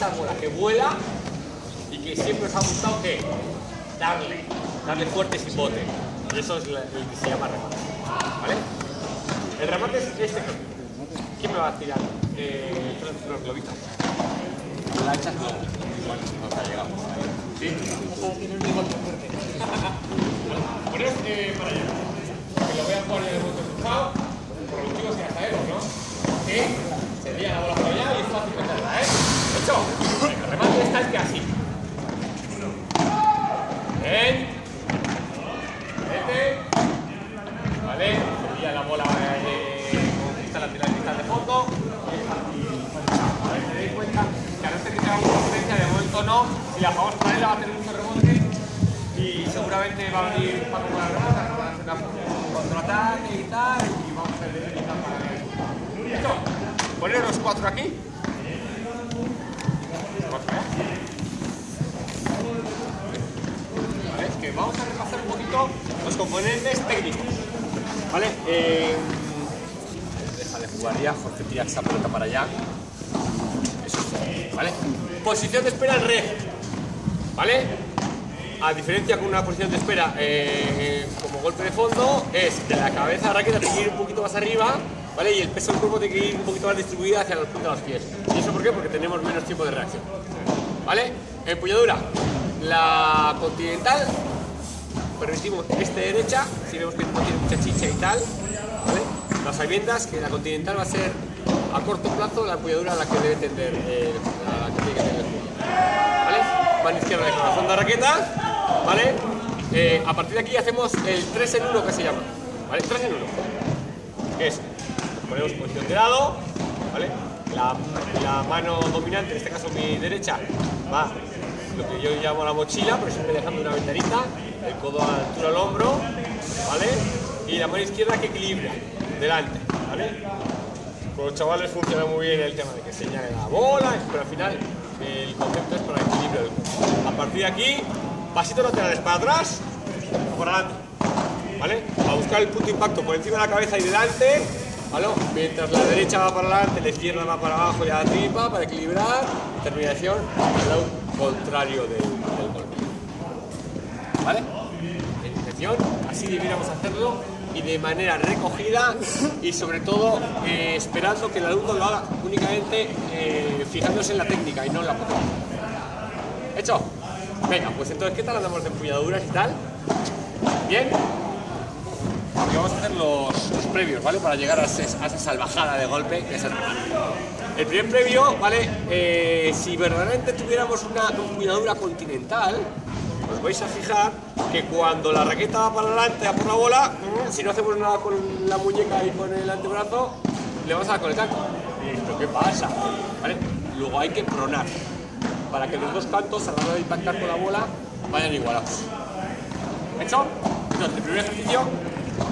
esa bola que vuela y que siempre os ha gustado que darle, darle fuerte sin bote. Y eso es la- el que se llama remate. ¿Vale? El remate es este. ¿Quién me va a tirar eh, los- globitos? La echas no. Bueno, nos ha llegado. ¿Sí? Poneos eh, para allá. Que lo voy a poner en el momento cruzado, por los motivos que ya sabemos, ¿no? Que se la bola por allá y es fácil meterla, ¿eh? hecho. Además de esta ¿Vale? Eh, deja de jugar ya, Jorge tira esa pelota para allá. Eso es. ¿Vale? Posición de espera en red. ¿Vale? A diferencia con una posición de espera eh, como golpe de fondo, es de la cabeza a que ir un poquito más arriba, ¿vale? Y el peso del cuerpo tiene que ir un poquito más distribuido hacia los puntos de los pies. ¿Y eso por qué? Porque tenemos menos tiempo de reacción. ¿Vale? Empuñadura. La continental, permitimos este derecha, si vemos que no tiene mucha chicha y tal, ¿vale? Las sabiendas que la continental va a ser a corto plazo la empuñadura a la que debe tender, eh, la que tiene que tender el puño. ¿Vale? Mano izquierda de corazón de raqueta, ¿vale? Eh, a partir de aquí hacemos el 3 en 1 que se llama, ¿vale? 3 en 1. Que es, ponemos posición de lado, ¿vale? La, la mano dominante, en este caso mi derecha, va lo que yo llamo la mochila, pero siempre dejando una ventanita, el codo a la altura del hombro, ¿vale? Y la mano izquierda que equilibra, delante, ¿vale? Con los chavales funciona muy bien el tema de que señale la bola, pero al final el concepto es para el equilibrio del cuerpo. A partir de aquí, pasitos laterales para atrás para adelante. ¿Vale? A buscar el punto de impacto por encima de la cabeza y delante. ¿vale? Mientras la derecha va para adelante, la izquierda va para abajo y la tripa para equilibrar. Terminación al lado contrario del. ¿Vale? En así debiéramos hacerlo y de manera recogida y sobre todo eh, esperando que el alumno lo haga únicamente eh, fijándose en la técnica y no en la potencia. ¿Hecho? Venga, pues entonces, ¿qué tal andamos de empuñaduras y tal? ¿Bien? Porque vamos a hacer los, previos, ¿vale? Para llegar a, esa salvajada de golpe que es. El primer previo, ¿vale? Eh, si verdaderamente tuviéramos una empuñadura continental, vais a fijar que cuando la raqueta va para adelante a por la bola, si no hacemos nada con la muñeca y con el antebrazo, le vamos a dar conectar. ¿Esto qué pasa? Luego hay que pronar para que los dos cantos a la hora de impactar con la bola vayan igualados. ¿Hecho? Entonces, el primer ejercicio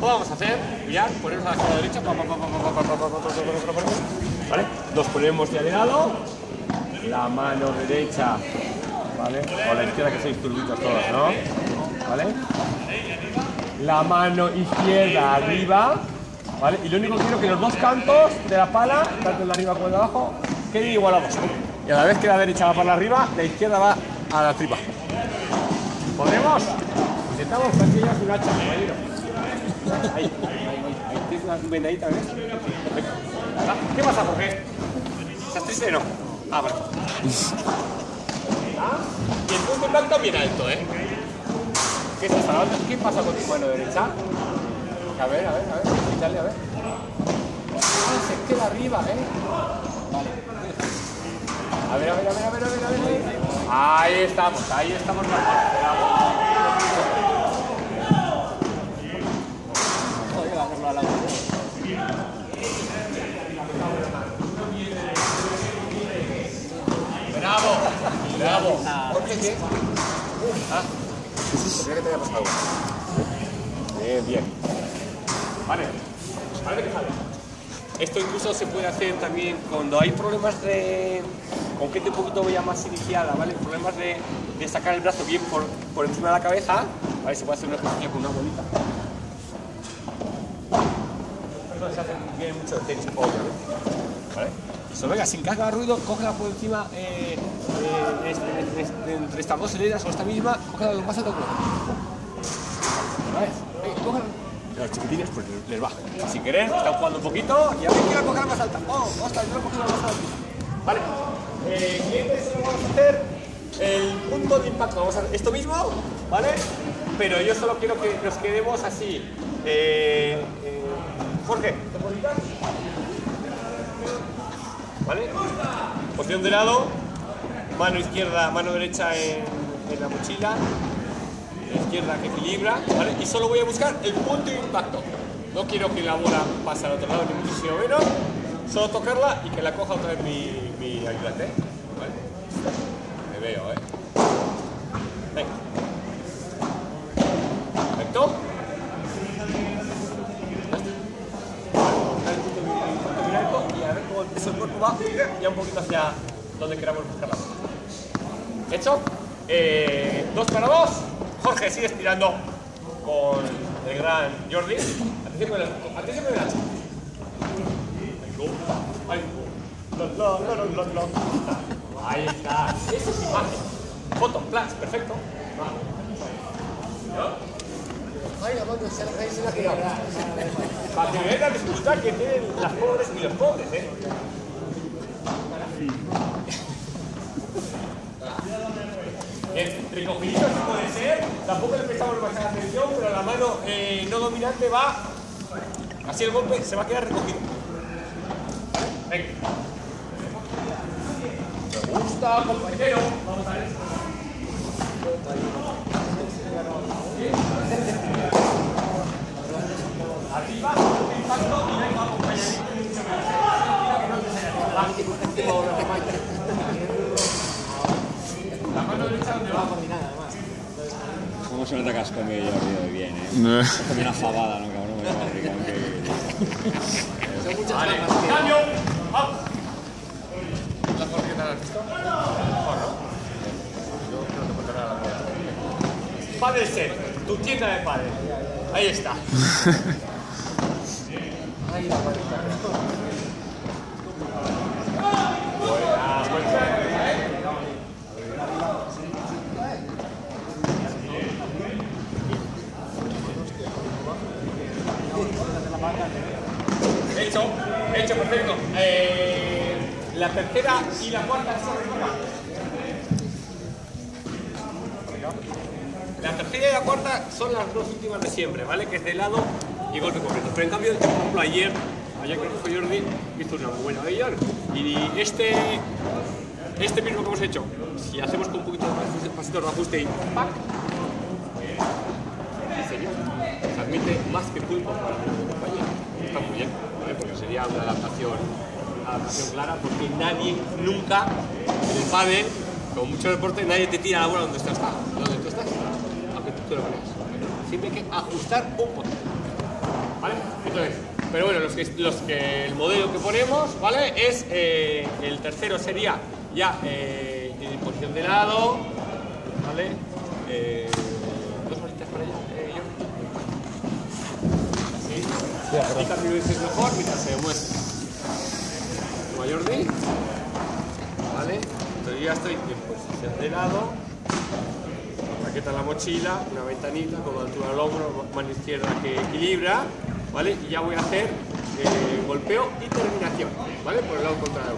lo vamos a hacer, mirar, ponernos a la derecha, ¿vale? Nos ponemos de lado, la mano derecha ¿vale? O la izquierda que sois turbitos todos, ¿no? ¿Vale? La mano izquierda arriba, ¿vale? Y lo único que quiero es que los dos cantos de la pala, tanto el de arriba como el de abajo, queden igualados. Y a la vez que la derecha va para arriba, la izquierda va a la tripa. ¿Podremos? Intentamos, que llevas un hacha, caballero. Ahí, ahí, ahí. ¿Tienes una vendadita, ves? ¿Qué pasa, Jorge? ¿Estás triste o no? Ah, vale. Y el punto impacto bien alto, ¿eh? ¿Qué es? ¿Qué pasa con tu mano derecha? A ver, a ver, a ver. Quítale, a ver. Ah, se queda arriba, ¿eh? Vale. A ver, a ver, a ver, a ver, a ver, a ver. Ahí estamos, ahí estamos. Bravo, bravo. ¿Por qué qué? Ah, ¿por qué te haya pasado? Bien, bien. Vale, vale que sale. Esto incluso se puede hacer también cuando hay problemas de, con gente un poquito ya más iniciada, ¿vale? Problemas de, de sacar el brazo bien por, por encima de la cabeza, ¿vale? Se puede hacer un ejercicio con una bolita. se hace bien mucho de tenis, obviamente. ¿Vale? Solo venga, sin carga de ruido, cógela por encima eh, eh, entre estas dos hileras o esta misma, cógela lo más alto que puedas. ¿Vale? Venga, cógela. Y a Los chiquitines pues les- bajo. Si queréis, están jugando un poquito y a ver quién la más alta. Oh, ostras, yo la cogí la más alta. Vale. Eh, vamos a hacer el punto de impacto. Vamos a hacer esto mismo, ¿vale? Pero yo solo quiero que nos quedemos así. Eh, eh, Jorge, ¿te puedo? ¿Vale? Posición de lado, mano izquierda, mano derecha en, la mochila, la izquierda que equilibra, ¿vale? Y solo voy a buscar el punto de impacto. No quiero que la bola pase al otro lado, ni muchísimo menos. Solo tocarla y que la coja otra vez mi, mi ayudante. ¿Vale? Me veo, ¿eh? Venga. Perfecto. Buscar el punto de impacto bien alto y a ver cómo el va ya un poquito hacia donde queramos buscar la. ¿Hecho? Eh, dos para dos. Jorge, sigues tirando con el gran Jordi. Atención con el, atención. Ahí está. Eso es imagen. Foto, flash, perfecto. Ay, la mano se la-. Para que la dificultad que tienen las pobres y los pobres, ¿eh? Bien, recogidito sí puede ser, tampoco le prestamos demasiada atención, pero la mano eh, no dominante va, así el golpe se va a quedar recogido. Venga. Me gusta, compañero. Vamos a ver. Arriba, impacto y luego acompañamiento. La mano derecha donde va. ¿Cómo se nota que has comido Jordi hoy bien, eh? Has comido una fabada, ¿no, cabrón? Me rico, que- Vale, cambio. ¿La que has visto? Mejor, ¿no? Yo no te cuento nada. Padel Set, tu tienda de padel. Ahí está. Buena, buena. Hecho, hecho, perfecto. Eh, la tercera y la cuarta son arriba. La tercera y la cuarta son las dos últimas de siempre, ¿vale? Que es de lado y golpe completo. Pero en cambio, por ejemplo, ayer, ayer creo que fue Jordi, hizo una muy buena de. Y este, este mismo que hemos hecho, si hacemos con un poquito de pasitos de ajuste y ¡pac! sería, se admite más que culpa para la compañía. Está muy bien, ¿vale? porque sería una adaptación, clara, porque nadie nunca en el como mucho deporte, nadie te tira la bola donde estás, donde tú estás, aunque tú te lo creas. Siempre hay que ajustar un poquito. ¿Vale? Entonces, pero bueno, los que, los que el modelo que ponemos, ¿vale? Es eh, el tercero sería ya eh, en posición de lado, ¿vale? Eh, dos bolitas para allá, eh, yo. Así. Y también dices mejor mientras se muestra. Como Jordi. ¿Vale? Ya estoy en posición de lado. Raqueta en la mochila, una ventanita con altura al hombro, mano izquierda que equilibra, ¿vale? Y ya voy a hacer eh, golpeo y terminación, ¿vale? Por el lado contrario.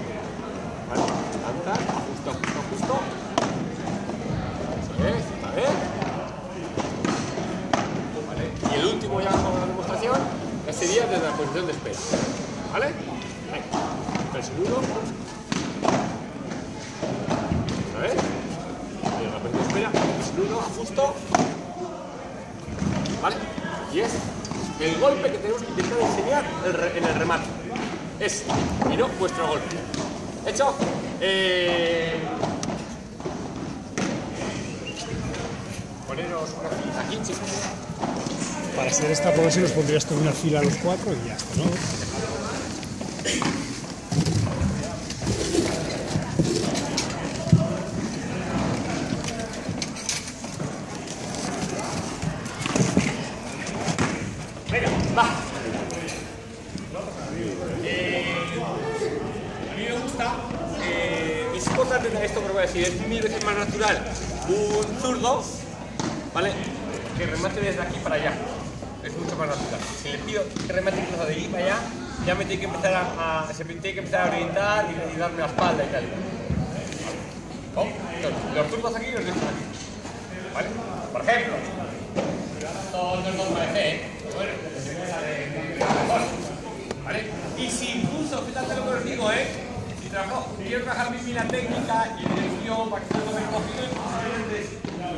¿Vale? Lanzar, es, otra vez. ¿Vale? Y el último ya con la demostración, sería desde la posición de espera. ¿Vale? Venga. Tres segundos. Otra vez. Y de repente espera, uno justo. ¿Vale? Y es el golpe que tenemos que intentar re- en el remate. Es, y no vuestro golpe. ¿Hecho? Eh... Poneros una fila aquí, chicos. Para hacer esta pose nos pondrías toda una fila a los cuatro y ya está, ¿no? Venga, va. eh, a mí me gusta, eh, es importante esto que voy a decir, es mil veces más natural un zurdo, ¿vale? Que remate desde aquí para allá. Es mucho más natural. Si le pido que remate incluso de aquí para allá, ya me tiene que empezar a, se me tiene que empezar a orientar y, y darme la espalda y tal. ¿No? Entonces, los zurdos aquí y los derechos aquí. ¿Vale? Por ejemplo, esto no nos parece, ¿eh? Bueno. ¿Vale? Y si incluso, fíjate lo que os digo, ¿eh? Si trabajo, quiero trabajar bien la técnica y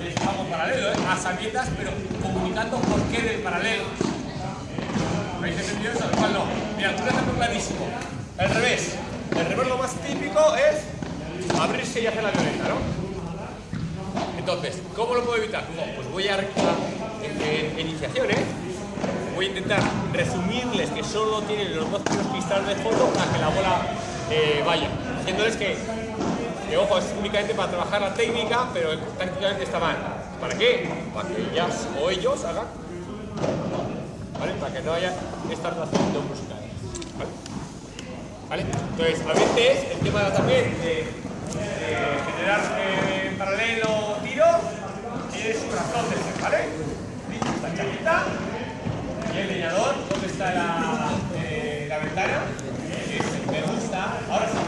les hago paralelo, ¿eh? A sabiendas, pero comunicando por qué del paralelo. ¿Habéis entendido eso? No. Mira, tú lo haces clarísimo. Al revés. El revés lo más típico es abrirse y hacer la violeta, ¿no? Entonces, ¿cómo lo puedo evitar? Pues voy a, en, en iniciaciones, voy a intentar resumirles que solo tienen los dos primeros de fondo para que la bola eh, vaya. Diciéndoles que, que, ojo, es únicamente para trabajar la técnica, pero tácticamente está mal. ¿Para qué? Para que ellas o ellos hagan, ¿vale? Para que no haya esta relación de y caderas, ¿vale? Entonces, a veces el tema también de, de generar eh, paralelo tiros es su razón de ser, ¿vale? Esta chapita y el leñador, ¿dónde está la, eh, la ventana? Es, me gusta, ahora sí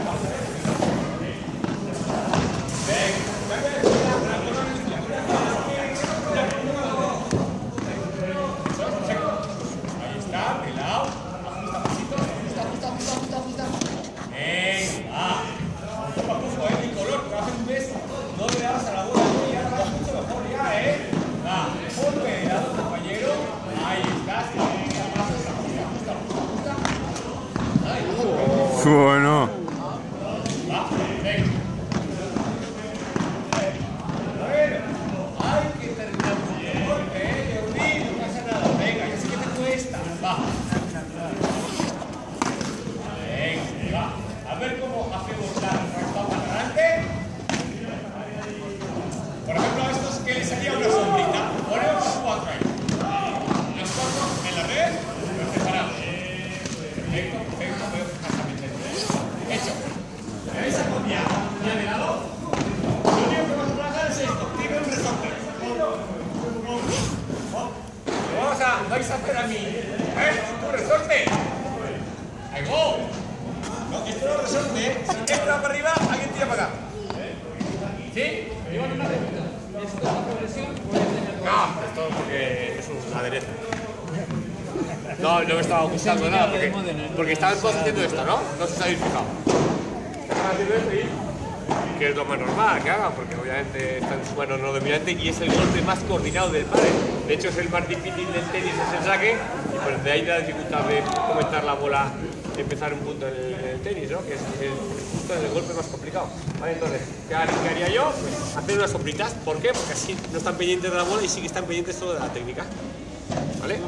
Ahí está, pelado. Ajusta pasitos. Ajusta, ajusta, ajusta, ajusta, ajusta. Venga. Poco a poco, eh, mi color. Pero hace un mes no le dabas a la bola. Y ahora vas mucho mejor ya, eh. Va, ponme de lado, compañero. Ahí estás. Venga, pasos, ajusta, ajusta, ajusta, ajusta. Ay, Bueno. Va, venga. Bueno, hay que terminar con el golpe, eh, Leoní, no pasa nada. Venga, yo sé que te cuesta. Va. Venga, va. A ver cómo hacemos la recta para adelante. Por ejemplo, a estos que les haría una sombrita. Ponemos cuatro ahí. Los cuatro en la red, los separados. Perfecto, perfecto, veo perfectamente. Hecho. ¿Me veis a copiar? Ya de lado. Lo único que vamos a trabajar es esto. Tiene un resorte. Vamos a, vais a hacer a mí. ¿Eh? Un resorte. Ahí go. No, esto no es resorte, ¿eh? Si este va para arriba, alguien tira para acá. ¿Sí? No, esto porque es un aderezo. No, no me estaba gustando nada porque, porque estaban todos haciendo esto, ¿no? No sé si habéis fijado. Que es lo más normal que hagan, porque obviamente está en su mano no dominante y es el golpe más coordinado del padre. De hecho, es el más difícil del tenis, es el saque, y pues de ahí la dificultad de comentar la bola, de empezar un punto en el, en tenis, ¿no? Que es el, justo el golpe más complicado. Vale, entonces, ¿qué haría, yo? Pues hacer unas sombritas. ¿Por qué? Porque así no están pendientes de la bola y sí que están pendientes solo de la técnica. ¿Vale?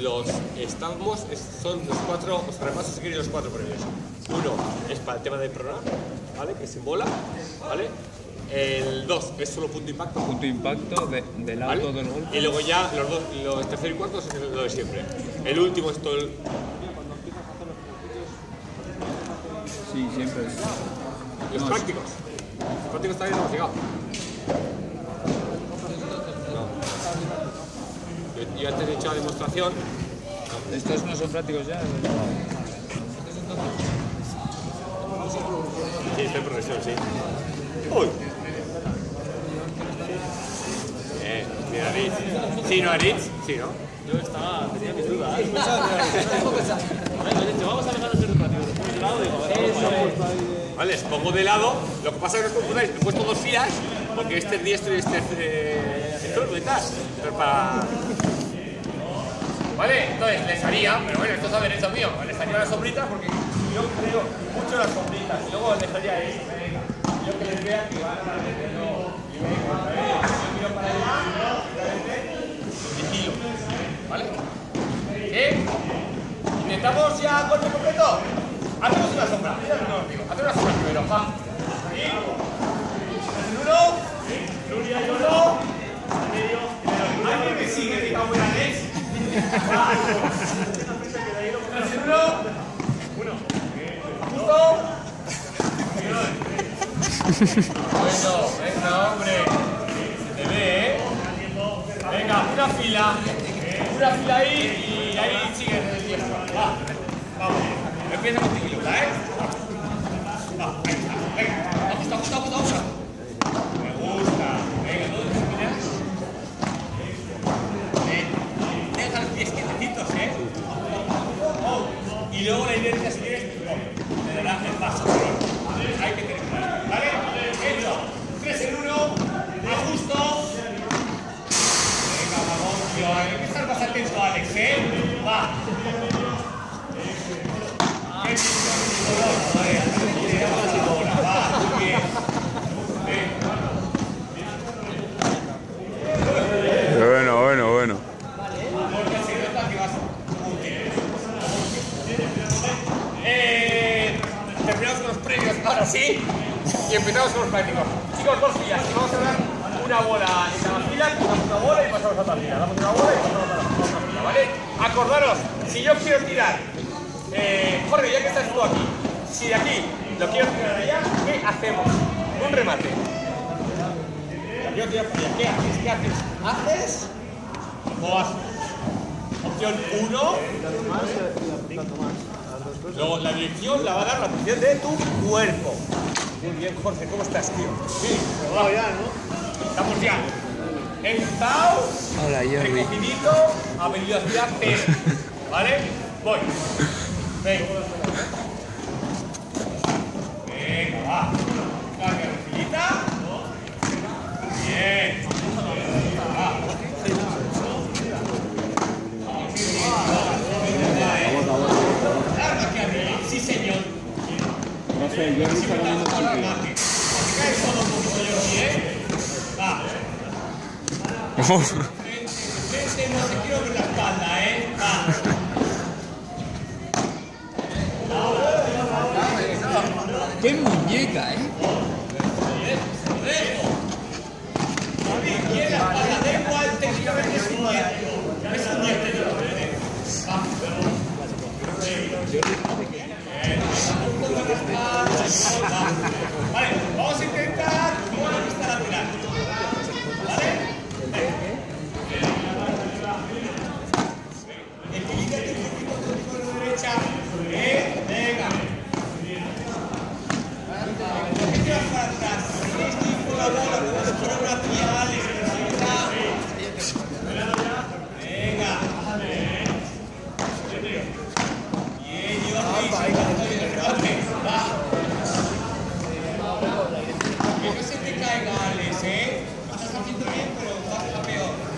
Los estamos, es- son los cuatro, os repaso si queréis los cuatro premios. Uno es para el tema del programa, ¿vale? Que se bola, ¿vale? El dos es solo punto impacto, Punto impacto de- del ¿vale? auto del golpe. Y luego ya los dos, los tercero y cuarto es lo de siempre. El último es todo el, Sí, siempre. los prácticos. Los prácticos también hemos llegado. No. Yo, yo antes he hecho la demostración. Estos no son prácticos ya. Sí, está en progresión, sí. Uy. Eh, mira, Aritz. Sí, ¿no, Aritz? Sí, ¿no? Yo estaba, tenía mis dudas. Vamos a dejar de ser de lado, a ver. Vale, os pongo de lado. Lo que pasa es que no os confundáis. He puesto dos filas porque este es diestro y este es eh. Pero para... Vale, entonces les haría, pero bueno, esto es a derecho mío. Les haría las sombritas porque yo creo mucho las sombritas. Y luego les haría eso. Venga. Yo que les vea que van a meterlo. Y miro para allá. ¿Vale? ¿Sí? ¿Intentamos ya golpe completo? Hacemos una sombra. Mira lo digo. Hacemos una sombra primero. Ja. Uno. Y uno. Alguien me sigue. Bueno, venga, hombre. Se ve, ¿eh? Venga, una fila. Una fila ahí y ahí sigue el diestro. Va, vamos. Empieza con Tiquiluca, ¿eh? Va, venga, venga. Vamos, vamos, vamos, vamos. Me gusta. Venga, todos mira. Ven. Deja los pies quietecitos, ¿eh? Oh, Y luego la inercia, si quieres, oh, te dará el paso. Hay que tener cuidado, ¿vale? Hecho. 3 en 1. Ajusto. Venga, vamos, tío. Hay que estar más atento, Alex, ¿eh? Va. Qué bien, vale, vale, Va, muy bien. Bueno, bueno, bueno. Porque se nota que vas útil. Eh, terminamos con los premios ahora sí y empezamos con los prácticos. Chicos, dos. Y vamos a dar una bola en cada fila, damos una bola y pasamos a otra fila. Damos una bola y pasamos ¿vale? Acordaros, si yo quiero tirar, eh, Jorge, ya que estás tú aquí, si de aquí lo quiero tirar allá, ¿qué hacemos? Un remate. ¿Qué haces? ¿Qué haces? ¿Haces? o haces? Opción 1. Luego la dirección la va a dar la posición de tu cuerpo. Muy bien, Jorge, ¿cómo estás, tío? Sí, probado ya, ¿no? Estamos ya. Empezado. Hola, Jordi. Recogidito a velocidad cero. ¿Vale? Voy. Venga, va. Carga recogidita. Bien. Larga aquí arriba. Sí, señor. Profe, yo está ganando Ahora sitio. remate. Te ¿eh? Va. Vente, no te quiero ver la espalda, ¿eh? Va. ¡Qué muñeca, eh! David, quiere la espalda, da igual, técnicamente es un 10. Es un 10 técnicamente. Va. Va. Vale, vamos a intentar con la pista lateral. ¿Vale? Equilíbrate un poquito con tu mano derecha. Eh, venga. ¿Por qué tiras para atrás? Tienes que ir con la bola, puedes poner una tía, Alex. Venga. Bien, Jordi. Jorge, va. Que no se te caiga, Alex, ¿eh? Lo estás haciendo bien, pero vas a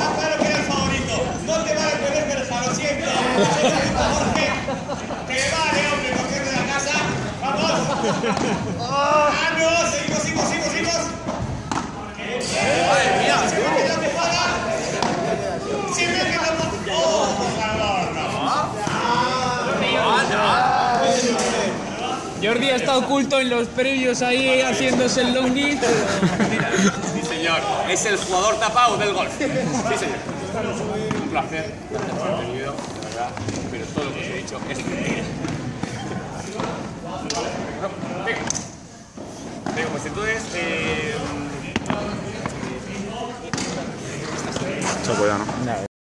Que vale, hombre, es de la casa. Vamos. Ah, no, seguimos, seguimos, seguimos, seguimos. Madre mía, siempre que que la Oh, por no. Jordi está oculto en los previos ahí haciéndose el long. Sí, señor. Es el jugador tapado del golf. Sí, señor. Un placer. Bienvenido, de verdad. Pero todo lo que os he dicho es mentira. Venga. Venga, pues entonces. Eh, Chapo ya, ¿no?